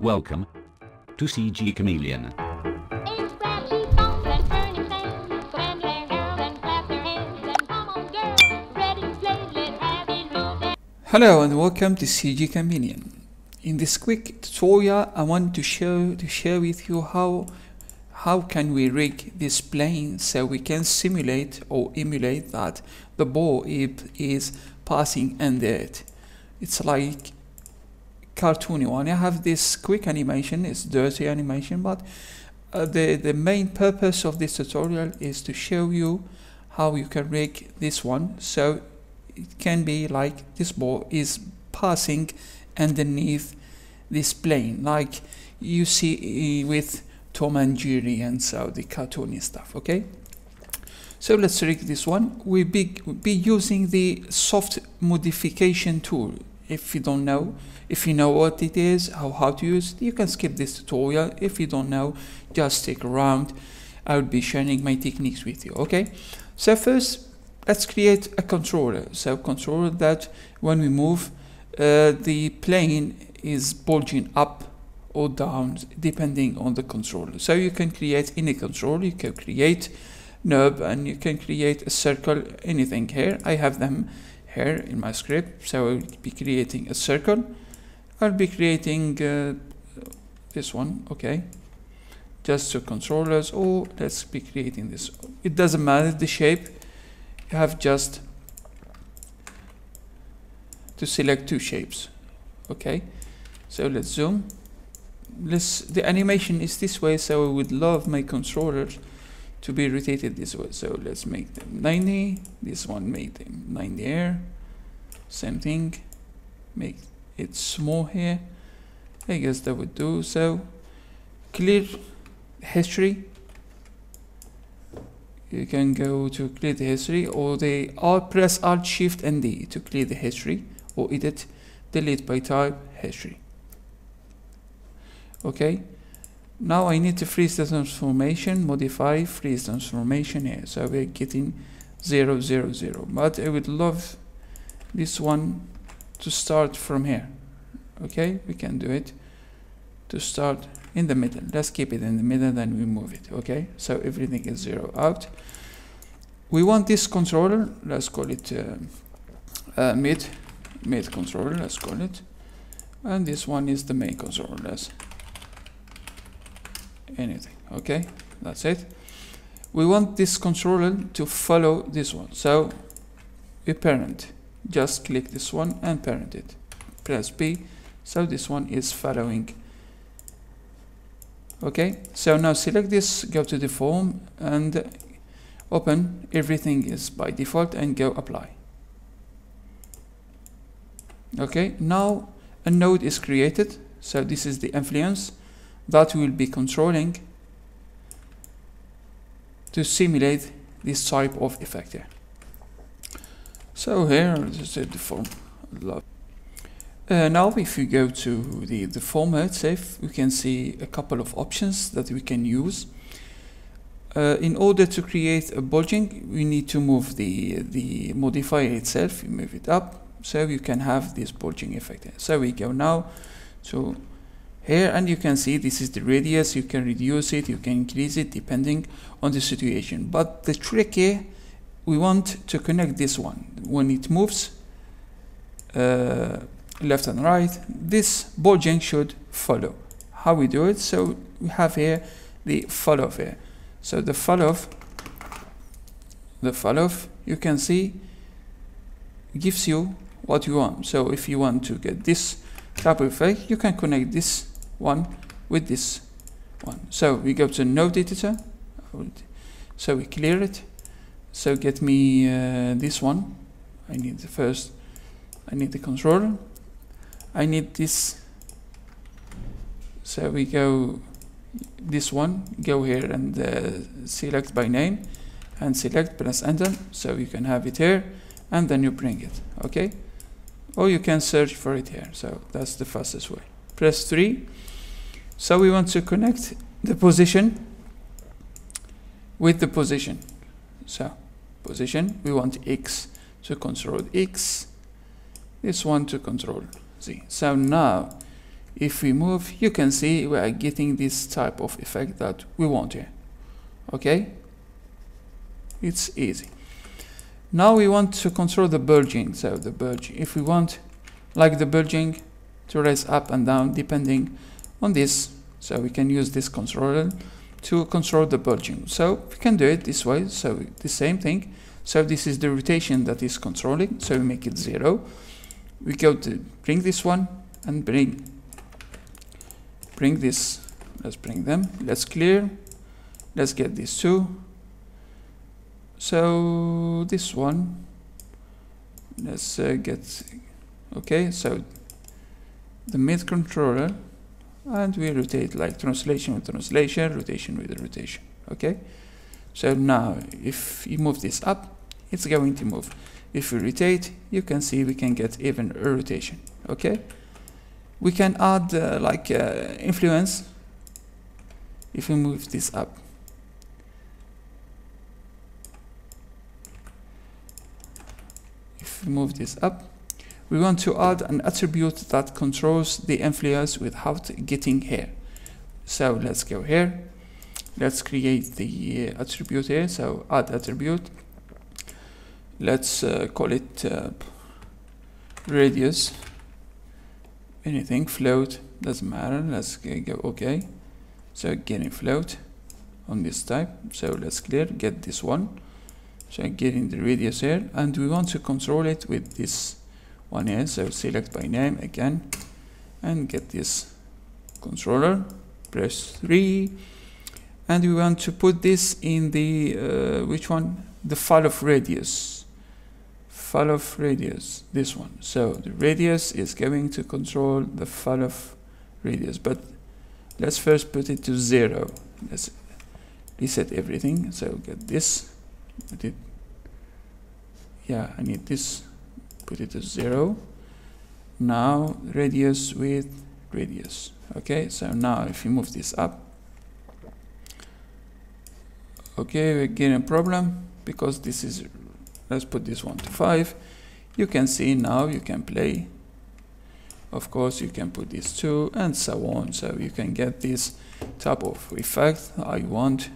Welcome to CG Chameleon. Hello and welcome to CG Chameleon. In this quick tutorial I want to show to share with you how how can we rig this plane so we can simulate or emulate that the ball is passing under it. It's like cartoony one. I have this quick animation, it's dirty animation, but uh, the, the main purpose of this tutorial is to show you how you can rig this one. So it can be like this ball is passing underneath this plane. Like you see uh, with Tom and Jerry and so the cartoony stuff okay so let's rig this one. We be, be using the soft modification tool. If you don't know if you know what it is how, how to use it you can skip this tutorial. If you don't know just stick around. I will be sharing my techniques with you okay? So first let's create a controller. So controller that when we move uh, the plane is bulging up or down depending on the controller. So you can create any controller. You can create knob and you can create a circle anything here. I have them here in my script so I'll be creating a circle. I'll be creating uh, this one okay. Just two controllers. Or let's be creating this. It doesn't matter the shape. You have just to select two shapes okay? So let's zoom. Let's the animation is this way so I would love my controllers to be rotated this way. So let's make them 90 this one make them 90 here. Same thing make it small here. I guess that would do. So clear history. You can go to clear the history or the alt press alt shift and D to clear the history or edit delete by type history. Okay now I need to freeze the transformation modify freeze transformation here. So we're getting 0 0 0 but I would love this one to start from here. Okay we can do it to start in the middle. Let's keep it in the middle then we move it okay? So everything is zero out. We want this controller. Let's call it uh, uh, mid mid controller let's call it. And this one is the main controller. Let's anything okay? That's it. We want this controller to follow this one. So we parent. Just click this one and parent it. Press B so this one is following. Okay? So now select this go to Deform and open. Everything is by default and go apply. Okay? Now a node is created. So this is the influence that we will be controlling to simulate this type of effect here. So here is the form. Uh, now if you go to the, the format safe. We can see a couple of options that we can use. Uh, in order to create a bulging we need to move the the modifier itself. You move it up so you can have this bulging effect so we go now to here and you can see this is the radius. You can reduce it you can increase it depending on the situation. But the trick here we want to connect this one. When it moves uh, left and right this bulging should follow. How we do it? So we have here the follow here. So the follow the follow you can see gives you what you want. So if you want to get this type of effect you can connect this one with this one. So we go to node editor. So we clear it. So get me uh, this one. I need the first, I need the controller. I need this. So we go this one, go here and uh, select by name and select, press enter. So you can have it here and then you bring it, okay? Or you can search for it here. So that's the fastest way. Press 3 so we want to connect the position with the position. So position, we want X to control X, this one to control Z. So now if we move you can see we are getting this type of effect that we want here. Okay? It's easy. Now we want to control the bulging. So the bulge if we want like the bulging to raise up and down depending on this. So we can use this controller to control the bulging. So we can do it this way. So the same thing. So this is the rotation that is controlling. So we make it zero. We go to bring this one and bring bring this. Let's bring them. Let's clear. Let's get these two. So this one. Let's uh, get okay. So the mid controller and we rotate like translation with translation rotation with rotation okay? So now if you move this up it's going to move. If we rotate you can see we can get even a rotation okay? We can add uh, like uh, influence if we move this up. If we move this up we want to add an attribute that controls the influence without getting here. So let's go here. Let's create the uh, attribute here. So add attribute. Let's uh, call it uh, radius. Anything float doesn't matter. Let's go okay so getting float on this type. So let's clear get this one. So getting the radius here. And we want to control it with this one here so select by name again and get this controller. Press 3 and we want to put this in the uh, which one? The falloff radius. Falloff radius this one. So the radius is going to control the falloff radius but let's first put it to zero. Let's reset everything. So get this. Yeah I need this put it to zero. Now radius with radius. Okay so now if you move this up. Okay we're getting a problem because this is let's put this one to 5 you can see now you can play. Of course you can put these two and so on. So you can get this type of effect I want.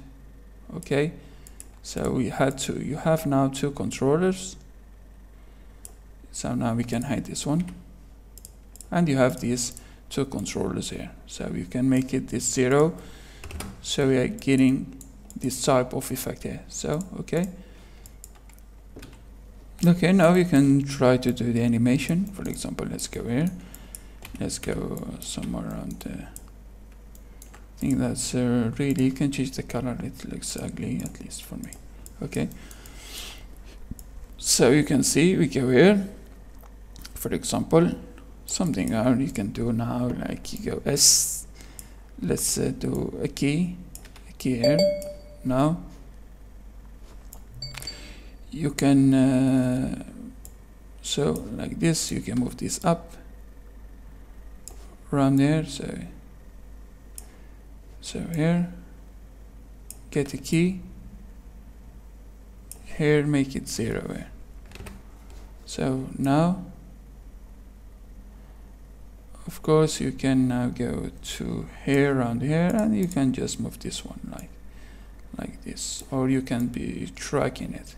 Okay so we had to you have now two controllers so now we can hide this one. And you have these two controllers here. So you can make it this zero. So we are getting this type of effect here. So okay. Okay now we can try to do the animation. For example let's go here. Let's go somewhere around uh, I think that's uh, really you can change the color. It looks ugly at least for me. Okay. So you can see we go here for example something uh, you can do now like you go S let's uh, do a key a key here now you can uh, so like this you can move this up around there so so here get a key here make it zero. Here so now of course you can now go to here around here and you can just move this one like like this or you can be tracking it.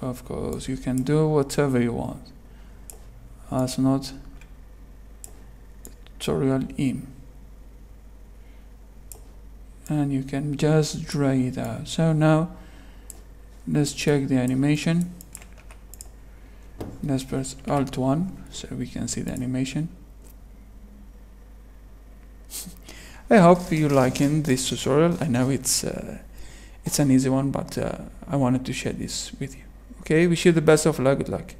Of course you can do whatever you want as not tutorial im and you can just drag it out. So now let's check the animation let's press alt 1 so we can see the animation. I hope you liking this tutorial. I know it's uh, it's an easy one but uh, I wanted to share this with you. Okay wish you the best of luck good luck